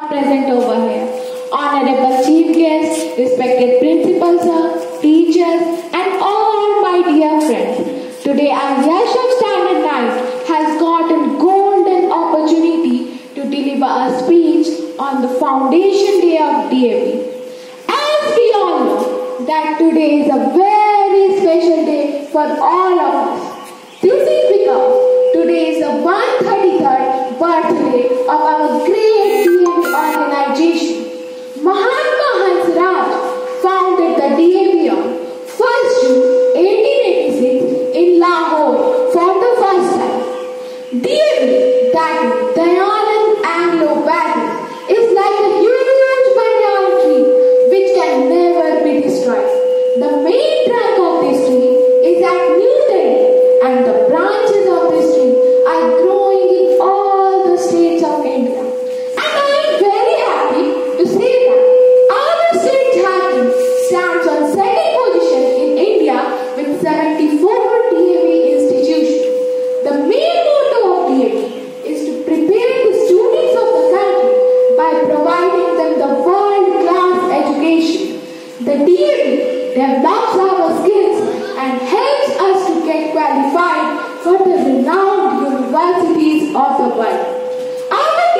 present over here. Honorable Chief Guests, respected Principal Sir, teachers, and all my dear friends. Today, our Yashov Standard 9 has got a golden opportunity to deliver a speech on the Foundation Day of DAV. As we all know, that today is a very special day for all of us. Qualified for the renowned universities of the world. DAV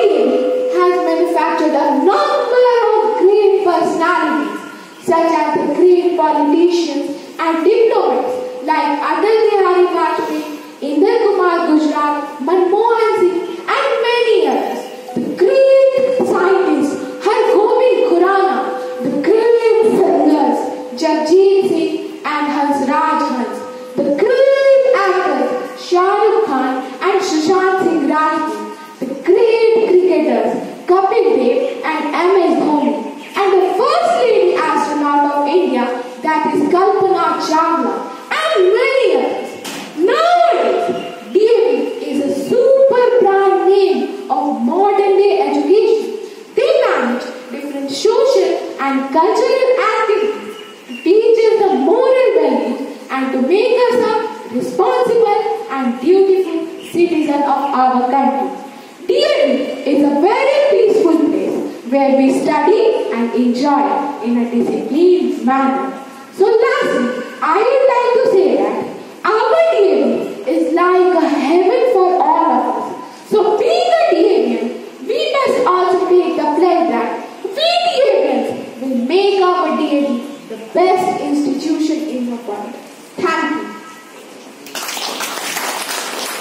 has manufactured a number of great personalities such as the great politicians and diplomats like Atal Bihari Vajpayee, Inder Kumar Gujral, Manmohan Singh, and many others. The great scientists Hargobind Khurana, the great singers Jagjit Kapil and MS Dhoni, and the first lady astronaut of India that is Kalpana Chawla, and many others. Nowadays, DAV is a super brand name of modern day education. They manage different social and cultural activities teach us the moral values and to make us a responsible and dutiful citizen of our country. where we study and enjoy in a disciplined manner. So lastly, I would like to say that our DAV is like a heaven for all of us. So being a DAVian, we must also take the pledge that we DAVians will make our DAV the best institution in the world. Thank you.